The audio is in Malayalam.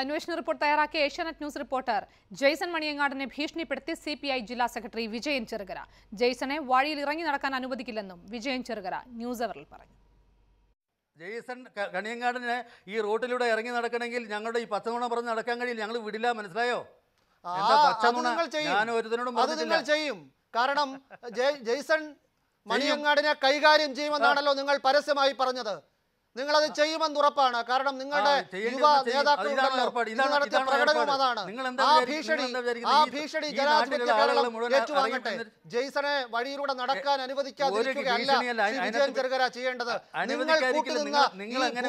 അന്വേഷണ റിപ്പോർട്ട് തയ്യാറാക്കിയ ഏഷ്യാനെറ്റ് ന്യൂസ് റിപ്പോർട്ടർ ജെയ്സൺ മണിയങ്ങാടിനെ ഭീഷണിപ്പെടുത്തി സി പി ഐ ജില്ലാ സെക്രട്ടറി വിജയൻ ചെറുകര. ജെയ്സനെ വഴിയിൽ ഇറങ്ങി നടക്കാൻ അനുവദിക്കില്ലെന്നും വിജയൻ ചെറുകര ന്യൂസ് അവറിൽ പറഞ്ഞു. ജെയ്സൺ കണിയങ്ങാടിന് ഈ റോട്ടിലൂടെ ഇറങ്ങി നടക്കണമെങ്കിൽ ഞങ്ങളുടെ ഈ പച്ചനുണ പറഞ്ഞ് നടക്കാൻ കഴിയില്ല. ഞങ്ങൾ വിടില്ല മനസ്സിലായോ? അത് നിങ്ങൾ ചെയ്യും. കാരണം ജെയ്സൺ മണിയങ്ങാടിനെ കൈകാര്യം ചെയ്യുമെന്നാണല്ലോ നിങ്ങൾ പരസ്യമായി പറഞ്ഞത്. നിങ്ങൾ അത് ചെയ്യുമെന്ന് ഉറപ്പാണ്. കാരണം നിങ്ങളുടെ യുവ നേതാക്കളുടെ ചെയ്യും. നേതാക്കളുണ്ടല്ലോ. ഇതാണ് ഏർപ്പാട്. ഇന്ന് ഇതാണ് നടത്തിയ ഇതാണ് പ്രകടനവും അതാണ്. ആ ഭീഷണി ആ ഭീഷണി ജനാധിപത്യ കേരളം ഏറ്റുവാങ്ങട്ടെ. ജെയ്സനെ വഴിയിലൂടെ നടക്കാൻ അനുവദിക്കാതിരിക്കുകയല്ല വിജയൻ ചെറുകര ചെയ്യേണ്ടത്. നിങ്ങൾ കൂട്ടി കൂട്ടുനിന്ന ഈ അങ്ങനെ